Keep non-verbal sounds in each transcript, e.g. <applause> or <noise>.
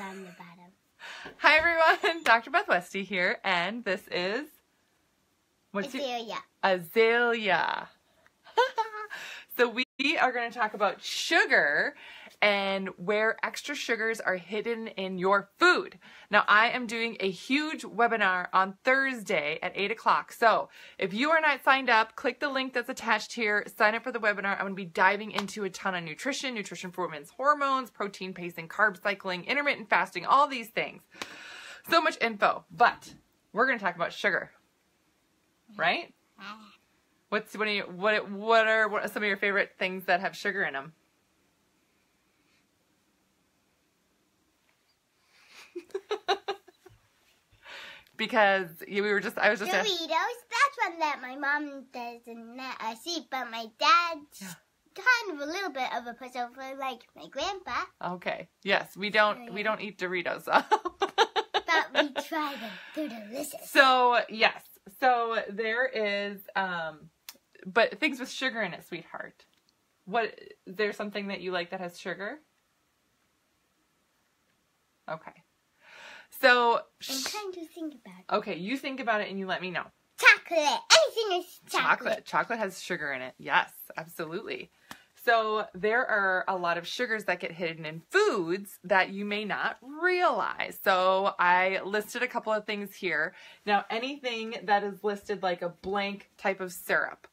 on the bottom. Hi everyone, <laughs> Dr. Beth Westie here, and this is what's your Azalea. azalea. <laughs> so we are going to talk about sugar and where extra sugars are hidden in your food. Now I am doing a huge webinar on Thursday at 8 o'clock. So if you are not signed up, click the link that's attached here, sign up for the webinar. I'm going to be diving into a ton of nutrition, nutrition for women's hormones, protein pacing, carb cycling, intermittent fasting, all these things. So much info, but we're going to talk about sugar. Right? Ah. What's what are you, what what are what are some of your favorite things that have sugar in them? <laughs> because we were just I was just Doritos. That's one that my mom doesn't us eat, but my dad's Yeah. kind of a little bit of a pushover, like my grandpa. okay. Yes, we don't we don't eat Doritos. <laughs> But we try them. They're delicious. so yes, so there is um, but things with sugar in it, sweetheart. What is there something that you like that has sugar? Okay. So I'm trying to think about it. okay, you think about it and you let me know. Chocolate. Anything is chocolate. Chocolate. Chocolate has sugar in it. Yes, absolutely. So there are a lot of sugars that get hidden in foods that you may not realize. So I listed a couple of things here. Now, anything that is listed like a blank type of syrup.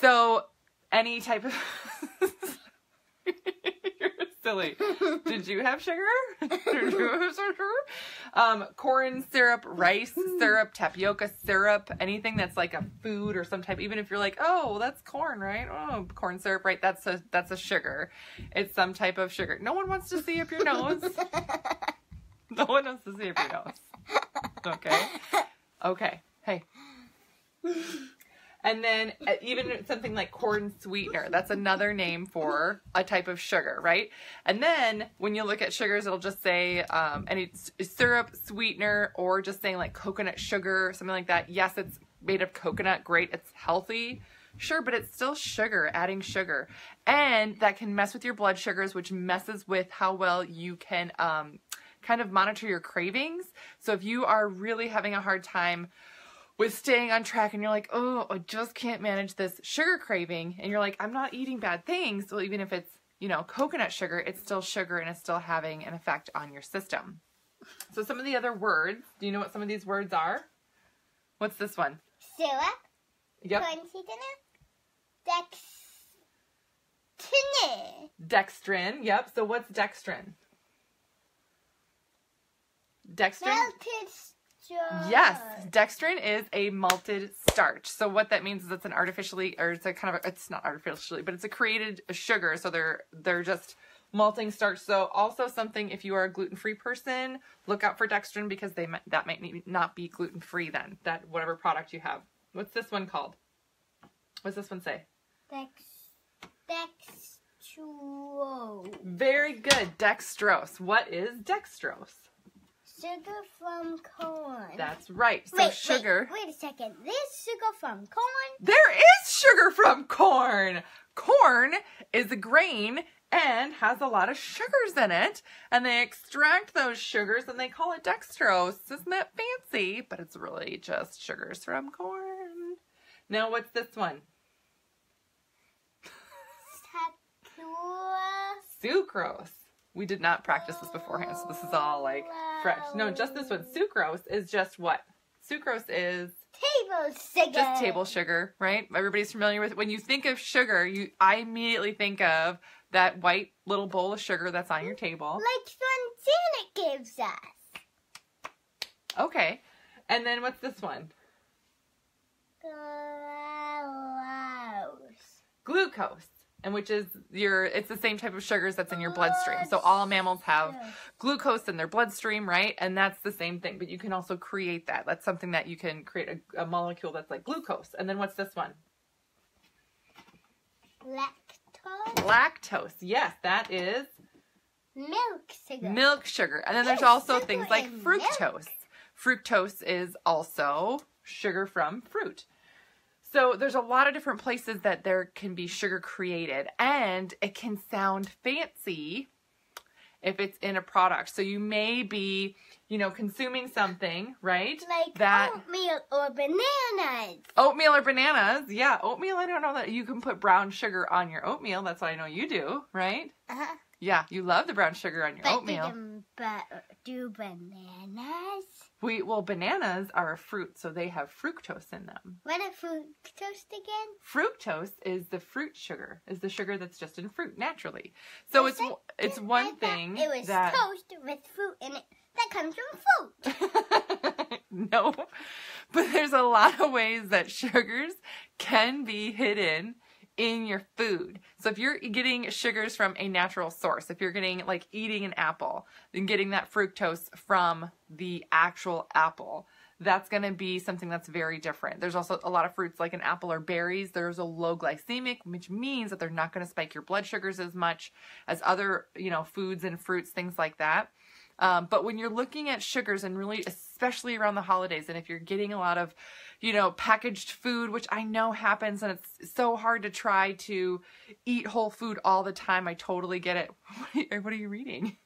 So any type of <laughs> silly. Did you have sugar? <laughs> Did you have sugar? Um, corn syrup, rice syrup, tapioca syrup, anything that's like a food or some type. Even if you're like, oh, well, that's corn, right? Oh, corn syrup, right? That's a that's a sugar. It's some type of sugar. No one wants to see up your nose. <laughs> no one wants to see up your nose. Okay. Okay. Hey. And then uh, even something like corn sweetener, that's another name for a type of sugar, right? And then when you look at sugars, it'll just say um, any syrup, sweetener, or just saying like coconut sugar, something like that. Yes, it's made of coconut, great, it's healthy. Sure, but it's still sugar, adding sugar. And that can mess with your blood sugars, which messes with how well you can um, kind of monitor your cravings. So if you are really having a hard time with staying on track and you're like, oh, I just can't manage this sugar craving. And you're like, I'm not eating bad things. Well, even if it's, you know, coconut sugar, it's still sugar and it's still having an effect on your system. So some of the other words, do you know what some of these words are? What's this one? Syrup. Yep. Corn sweetener. Dextrin. Yep. So what's dextrin? Dextrin? Melted Yes, dextrin is a malted starch. So what that means is it's an artificially, or it's a kind of, a, it's not artificially, but it's a created sugar. So they're they're just malting starch. So also something if you are a gluten free person, look out for dextrin because they might- that might need- not be gluten free. Then that whatever product you have. What's this one called? What's this one say? Dex. Dextro. Very good, dextrose. What is dextrose? Sugar from corn. That's right. So wait, sugar. Wait, wait a second. This sugar from corn. There is sugar from corn. Corn is a grain and has a lot of sugars in it. And they extract those sugars and they call it dextrose. Isn't that fancy? But it's really just sugars from corn. Now, what's this one? Saccharose. Sucrose. We did not practice this beforehand, so this is all like fresh. No, just this one. Sucrose is just what? Sucrose is Table sugar. just table sugar, right? Everybody's familiar with it. When you think of sugar, you I immediately think of that white little bowl of sugar that's on your table. Like one Santa gives us. Okay. And then what's this one? Glucose. Glucose. And which is your it's the same type of sugars that's in your bloodstream. So all mammals have glucose in their bloodstream, right? And that's the same thing, but you can also create that. That's something that you can create a, a molecule that's like glucose. And then what's this one? Lactose. Lactose. Yes, that is Milk sugar. milk sugar. And then there's also things like in milk. fructose. Fructose is also sugar from fruit. So there's a lot of different places that there can be sugar created and it can sound fancy if it's in a product. So you may be, you know, consuming something, right? Like that oatmeal or bananas. oatmeal or bananas. Yeah, oatmeal. I don't know that you can put brown sugar on your oatmeal. That's what I know you do, right? Uh-huh. Yeah, you love the brown sugar on your But, oatmeal. but do bananas? We well, bananas are a fruit, so they have fructose in them. What a fructose again? Fructose is the fruit sugar, is the sugar that's just in fruit naturally. So it's Is it? it's one thing It was that toast with fruit in it. That comes from fruit. <laughs> no, but there's a lot of ways that sugars can be hidden in your food. So if you're getting sugars from a natural source, if you're getting like eating an apple, then getting that fructose from the actual apple, that's going to be something that's very different. There's also a lot of fruits like an apple or berries. There's a low glycemic, which means that they're not going to spike your blood sugars as much as other, you know, foods and fruits, things like that. Um, but when you're looking at sugars and really, especially around the holidays, and if you're getting a lot of, you know, packaged food, which I know happens and it's so hard to try to eat whole food all the time. I totally get it. <laughs> What are, what are you reading?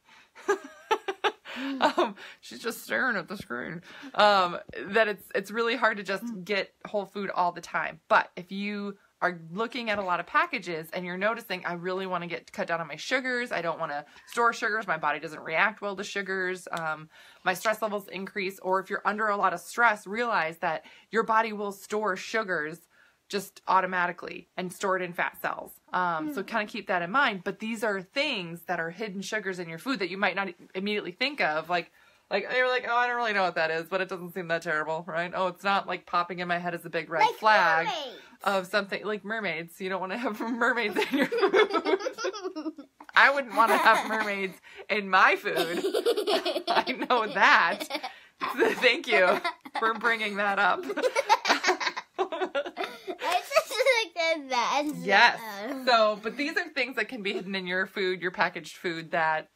<laughs> um, she's just staring at the screen. Um, that it's it's really hard to just get whole food all the time. But if you are looking at a lot of packages and you're noticing I really want to get cut down on my sugars, I don't want to store sugars, my body doesn't react well to sugars, um, my stress levels increase, or if you're under a lot of stress, realize that your body will store sugars just automatically and store it in fat cells. Um, So kind of keep that in mind. But these are things that are hidden sugars in your food that you might not immediately think of. Like, like you're like, oh, I don't really know what that is, but it doesn't seem that terrible, right? Oh, it's not like popping in my head as a big red like flag. Of something like mermaids. You don't want to have <laughs> mermaids in your food. I wouldn't want to have mermaids in my food. <laughs> I know that. <laughs> Thank you for bringing that up. I just looked at that. and Yes. So, but these are things that can be hidden in your food, your packaged food that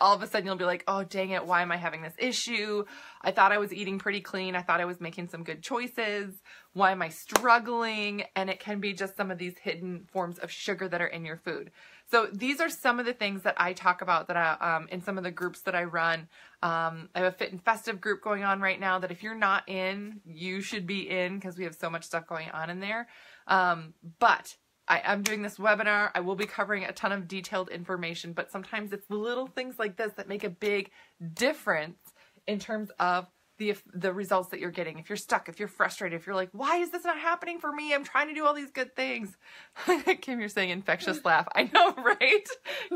all of a sudden you'll be like, oh, dang it, why am I having this issue? I thought I was eating pretty clean. I thought I was making some good choices. Why am I struggling? And it can be just some of these hidden forms of sugar that are in your food. So these are some of the things that I talk about that I, um, in some of the groups that I run. Um, I have a fit and festive group going on right now that if you're not in, you should be in because we have so much stuff going on in there. Um, but I am doing this webinar. I will be covering a ton of detailed information, but sometimes it's little things like this that make a big difference in terms of the the results that you're getting. If you're stuck, if you're frustrated, if you're like, why is this not happening for me? I'm trying to do all these good things. <laughs> Kim, you're saying infectious laugh. I know, <laughs> right?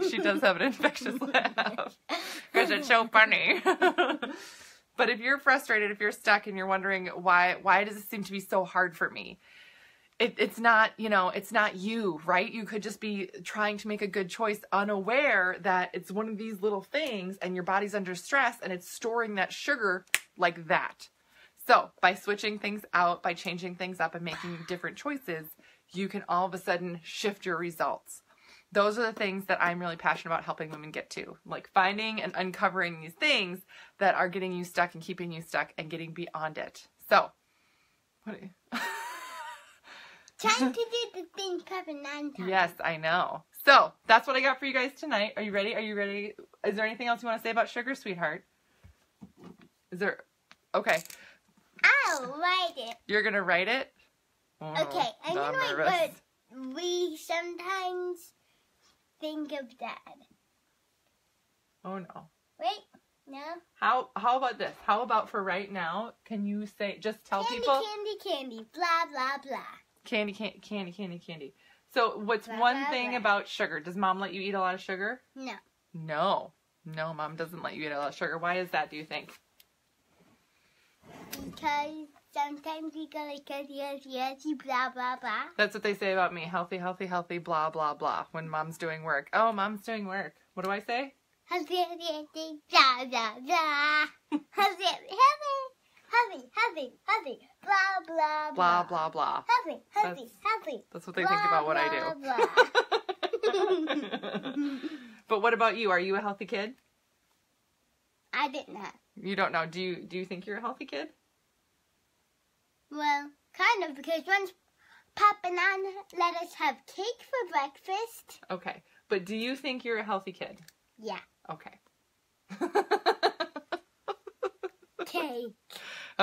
She does have an infectious <laughs> laugh because it's so funny. but if you're frustrated, if you're stuck, and you're wondering why why does it seem to be so hard for me? It, it's not you know it's not you right? You could just be trying to make a good choice unaware that it's one of these little things and your body's under stress and it's storing that sugar like that. So by switching things out by changing things up and making different choices you can all of a sudden shift your results. Those are the things that i'm really passionate about helping women get to like finding and uncovering these things that are getting you stuck and keeping you stuck and getting beyond it. So what are you <laughs> Trying to do the thing covered nine times. Yes, I know. So that's what I got for you guys tonight. Are you ready? Are you ready? Is there anything else you want to say about sugar, sweetheart? Is there? Okay, I'll write it. you're gonna write it. Oh, Okay, I'm know what? nervous. But we sometimes think of Dad. Oh no. Wait, no. How how about this? How about for right now? Can you say just tell candy, people candy, candy, blah blah blah. Candy, candy, candy, candy, candy. So what's Blah, one blah, thing blah. about sugar? Does mom let you eat a lot of sugar? No, No. No, mom doesn't let you eat a lot of sugar. Why is that? Do you think? because sometimes we go like yes, yes, blah blah blah. That's what they say about me. Healthy, healthy, healthy, blah, blah, blah. When mom's doing work. Oh, mom's doing work. What do I say? Healthy, healthy, healthy, blah blah blah. <laughs> Healthy, healthy, blah blah Blah, blah, blah. Healthy, healthy, That's- healthy. That's what they think about what I Blah, do. <laughs> <laughs> but what about you? Are you a healthy kid? I didn't know. You don't know. Do you do you think you're a healthy kid? Well, kind of, because once Papa and Anna let us have cake for breakfast. Okay. But do you think you're a healthy kid? Yeah. Okay. <laughs> Cake.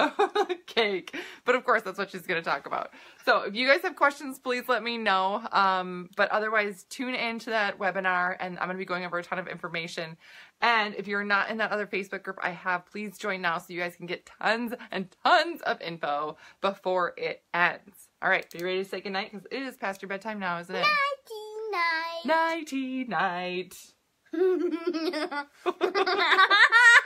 <laughs> cake. But of course, that's what she's going to talk about. So if you guys have questions, please let me know. Um, but otherwise, tune in to that webinar, and I'm going to be going over a ton of information. And if you're not in that other Facebook group I have, please join now so you guys can get tons and tons of info before it ends. All right, are you ready to say goodnight? Because it is past your bedtime now, isn't it? Nighty night. Nighty night. night. <laughs> <laughs>